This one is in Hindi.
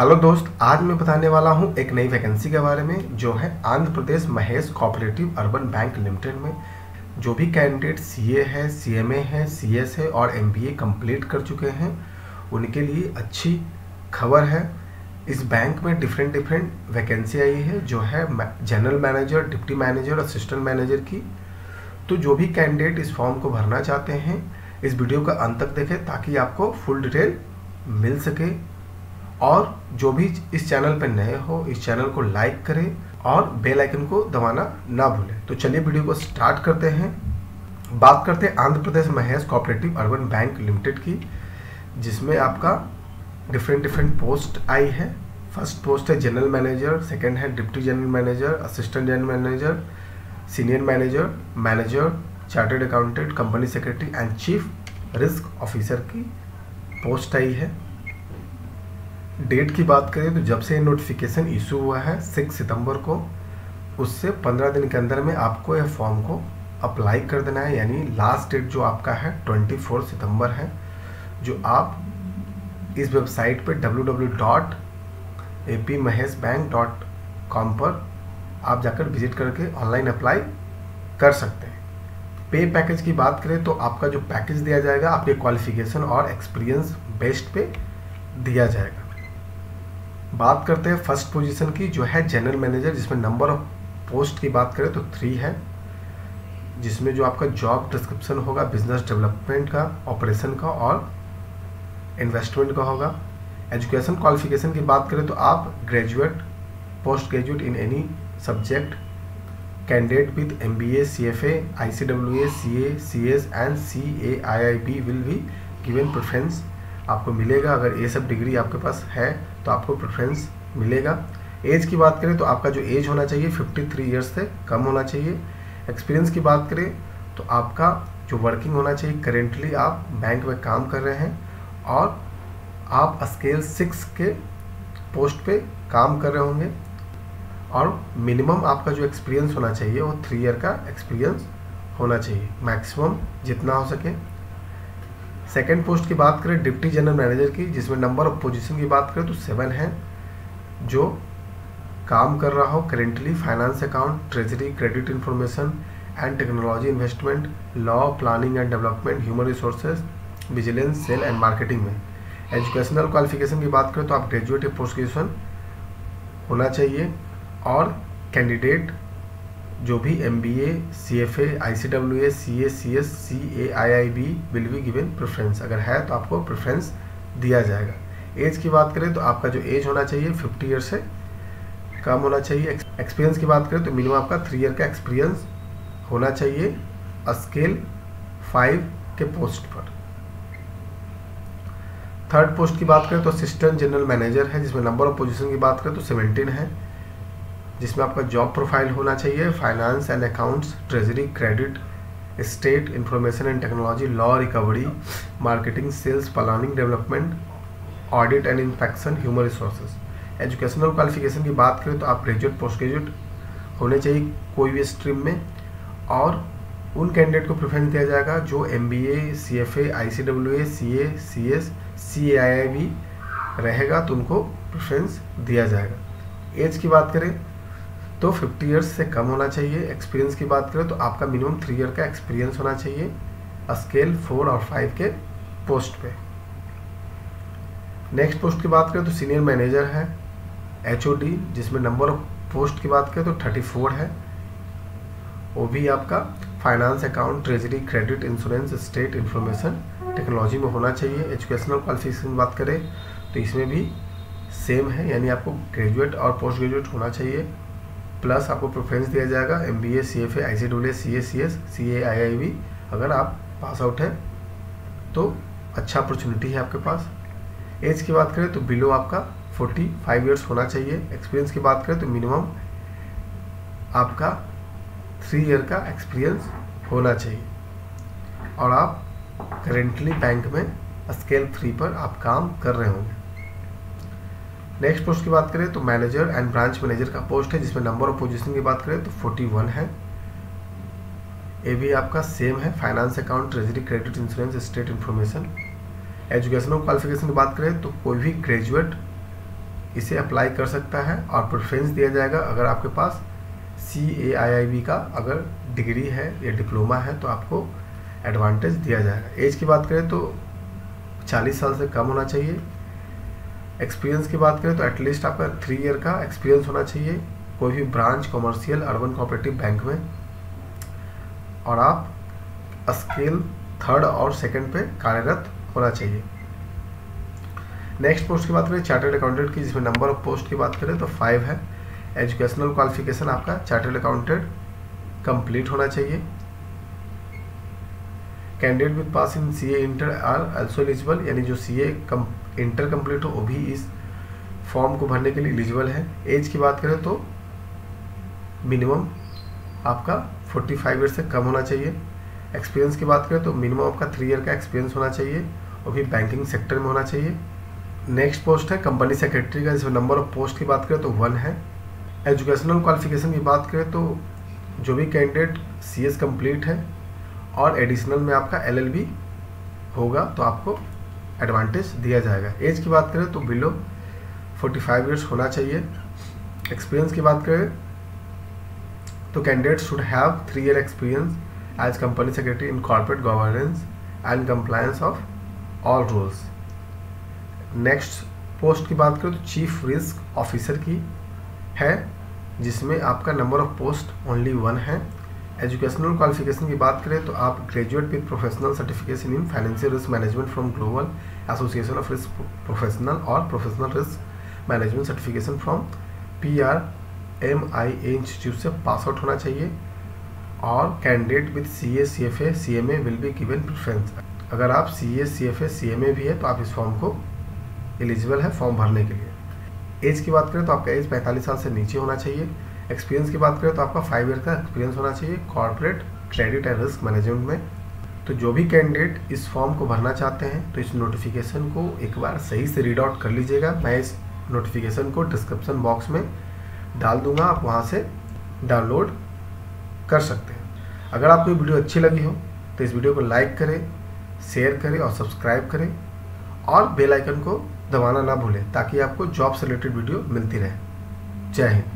हेलो दोस्त, आज मैं बताने वाला हूँ एक नई वैकेंसी के बारे में, जो है Andhra Pradesh Mahesh cooperative urban bank limited में। जो भी कैंडिडेट सीए है सीएमए है सीएस है और एमबीए कंप्लीट कर चुके हैं, उनके लिए अच्छी खबर है। इस बैंक में डिफरेंट डिफरेंट वैकेंसी आई है, जो है general manager deputy manager assistant manager की। तो जो भी कैंडिडेट इस फॉर्म को भरना चाहते हैं, इस वीडियो का अंत तक देखें, ताकि आपको फुल डिटेल मिल सके। और जो भी इस चैनल पर नए हो, इस चैनल को लाइक करें और बेल आइकन को दबाना ना भूलें। तो चलिए वीडियो को स्टार्ट करते हैं। बात करते हैं Andhra Pradesh Mahesh cooperative urban bank limited की, जिसमें आपका डिफरेंट डिफरेंट पोस्ट आई है। फ़र्स्ट पोस्ट है जनरल मैनेजर सेकंड है deputy general manager assistant general manager senior manager manager chartered accountant company secretary and chief risk officer की पोस्ट आई है। डेट की बात करें तो जब से नोटिफिकेशन इशू हुआ है सिक्स सितंबर को, उससे पंद्रह दिन के अंदर में आपको यह फॉर्म को अप्लाई कर देना है। यानी लास्ट डेट जो आपका है ट्वेंटी फोर सितंबर है, जो आप इस वेबसाइट पर W W dot A P Mahesh bank dot com पर आप जाकर विज़िट करके ऑनलाइन अप्लाई कर सकते हैं। पे पैकेज की बात करें तो आपका जो पैकेज दिया जाएगा, आपके क्वालिफिकेशन और एक्सपीरियंस बेस्ड पे दिया जाएगा। बात करते हैं फ़र्स्ट पोजीशन की, जो है जनरल मैनेजर जिसमें नंबर ऑफ़ पोस्ट की बात करें तो थ्री है, जिसमें जो आपका जॉब डिस्क्रिप्शन होगा बिज़नेस डेवलपमेंट का ऑपरेशन का और इन्वेस्टमेंट का होगा। एजुकेशन क्वालिफिकेशन की बात करें तो आप graduate post graduate in any subject candidate with M B A C F A I C W A C A C S and C A I I B will be given preference आपको मिलेगा। अगर ये सब डिग्री आपके पास है तो आपको प्रेफरेंस मिलेगा। एज की बात करें तो आपका जो एज होना चाहिए 53 थ्री ईयर्स से कम होना चाहिए। एक्सपीरियंस की बात करें तो आपका जो वर्किंग होना चाहिए करेंटली आप बैंक में काम कर रहे हैं और आप स्केल सिक्स के पोस्ट पे काम कर रहे होंगे और मिनिमम आपका जो एक्सपीरियंस होना चाहिए, वो थ्री ईयर का एक्सपीरियंस होना चाहिए। मैक्सिमम जितना हो सके। सेकेंड पोस्ट की बात करें डिप्टी जनरल मैनेजर की, जिसमें नंबर ऑफ़ पोजीशन की बात करें तो सेवन है, जो काम कर रहा हो currently finance account treasury credit information and technology investment law planning and development human resources vigilance cell and marketing में। एजुकेशनल क्वालिफिकेशन की बात करें तो आप ग्रेजुएट या पोस्ट ग्रेजुएशन होना चाहिए। और कैंडिडेट जो भी M B A C F A I C W A C A C S C A I I B will be given preference अगर है तो आपको प्रेफरेंस दिया जाएगा। एज की बात करें तो आपका जो एज होना चाहिए फिफ्टी ईयर से कम होना चाहिए। एक्सपीरियंस की बात करें तो मिनिमम आपका थ्री ईयर का एक्सपीरियंस होना चाहिए स्केल फाइव के पोस्ट पर। थर्ड पोस्ट की बात करें तो असिस्टेंट जनरल मैनेजर है, जिसमें नंबर ऑफ़ पोजीशन की बात करें तो सेवेंटीन है। जिसमें आपका जॉब प्रोफ़ाइल होना चाहिए finance and accounts treasury credit state information and technology law recovery marketing sales planning development audit and infection human resources educational qualification की बात करें तो आप ग्रेजुएट पोस्ट ग्रेजुएट होने चाहिए कोई भी स्ट्रीम में और उन कैंडिडेट को प्रेफरेंस दिया जाएगा जो M B A C F A I C W A C A C S C A I I भी रहेगा तो उनको प्रेफरेंस दिया जाएगा। एज की बात करें तो 50 ईयर्स से कम होना चाहिए। एक्सपीरियंस की बात करें तो आपका मिनिमम थ्री ईयर का एक्सपीरियंस होना चाहिए स्केल फोर और फाइव के पोस्ट पे। नेक्स्ट पोस्ट की बात करें तो सीनियर मैनेजर है एचओडी जिसमें नंबर ऑफ़ पोस्ट की बात करें तो 34 है। वो भी आपका finance account treasury credit insurance state information technology में होना चाहिए। एजुकेशनल क्वालिफिकेशन बात करें तो इसमें भी सेम है, यानी आपको ग्रेजुएट और पोस्ट ग्रेजुएट होना चाहिए। प्लस आपको प्रेफरेंस दिया जाएगा M B A C F A I C W C A C S C A I I B अगर आप पास आउट हैं तो अच्छा अपॉर्चुनिटी है आपके पास। एज की बात करें तो बिलो आपका फोर्टी फाइव ईयर्स होना चाहिए। एक्सपीरियंस की बात करें तो मिनिमम आपका थ्री ईयर का एक्सपीरियंस होना चाहिए। और आप करेंटली बैंक में स्केल थ्री पर आप काम कर रहे होंगे। नेक्स्ट पोस्ट की बात करें तो मैनेजर एंड ब्रांच मैनेजर का पोस्ट है, जिसमें नंबर ऑफ़ पोजीशन की बात करें तो 41 है। ये भी आपका सेम है finance account treasury credit insurance state information educational qualification की बात करें तो कोई भी ग्रेजुएट इसे अप्लाई कर सकता है और प्रेफरेंस दिया जाएगा। अगर आपके पास सी ए आई आई बी का अगर डिग्री है या डिप्लोमा है तो आपको एडवांटेज दिया जाएगा। एज की बात करें तो 40 साल से कम होना चाहिए। एक्सपीरियंस की बात करें तो एटलीस्ट आपका थ्री ईयर का एक्सपीरियंस होना चाहिए, कोई भी branch commercial urban cooperative bank में। और आप स्केल थर्ड और सेकंड पे कार्यरत होना चाहिए। नेक्स्ट पोस्ट की बात करें चार्टर्ड अकाउंटेंट की, जिसमें नंबर ऑफ़ पोस्ट की बात करें तो फाइव है। एजुकेशनल क्वालिफिकेशन आपका चार्टर्ड अकाउंटेंट कंप्लीट होना चाहिए। Candidate with pass in C A inter are also eligible यानी जो सी इंटर कंप्लीट हो, वो भी इस फॉर्म को भरने के लिए एलिजिबल है। एज की बात करें तो मिनिमम आपका 45 ईयर से कम होना चाहिए। एक्सपीरियंस की बात करें तो मिनिमम आपका थ्री ईयर का एक्सपीरियंस होना चाहिए और भी बैंकिंग सेक्टर में होना चाहिए। नेक्स्ट पोस्ट है कंपनी सेक्रेटरी का, जिसमें नंबर ऑफ़ पोस्ट की बात करें तो वन है। एजुकेशनल क्वालिफिकेशन की बात करें तो जो भी कैंडिडेट सी एस कंप्लीट है और एडिशनल में आपका एल एल बी होगा तो आपको एडवांटेज दिया जाएगा। एज की बात करें तो बिलो 45 फाइव ईयर्स होना चाहिए। एक्सपीरियंस की बात करें तो candidate should have three year experience as company secretary in corporate governance and compliance of all rules next post की बात करें तो चीफ रिस्क ऑफिसर की है, जिसमें आपका number of post only one है। एजुकेशनल क्वालिफिकेशन की बात करें तो आप graduate with professional certification in financial risk management from global association of risk professional और professional risk management certification from P R M I A institute से पास आउट होना चाहिए और candidate with C A C F A C M A will be given preference अगर आप सी A C F A C M ए भी है तो आप इस फॉर्म को एलिजिबल है फॉर्म भरने के लिए। एज की बात करें तो आपका एज 45 साल से नीचे होना चाहिए। एक्सपीरियंस की बात करें तो आपका फाइव ईयर का एक्सपीरियंस होना चाहिए। Corporate credit and risk management में तो जो भी कैंडिडेट इस फॉर्म को भरना चाहते हैं तो इस नोटिफिकेशन को एक बार सही से रीड आउट कर लीजिएगा। मैं इस नोटिफिकेशन को डिस्क्रिप्शन बॉक्स में डाल दूँगा। आप वहाँ से डाउनलोड कर सकते हैं। अगर आपको ये वीडियो अच्छी लगी हो तो इस वीडियो को लाइक करें शेयर करें और सब्सक्राइब करें और बेल आइकन को दबाना ना भूलें, ताकि आपको जॉब से रिलेटेड वीडियो मिलती रहे। जय हिंद।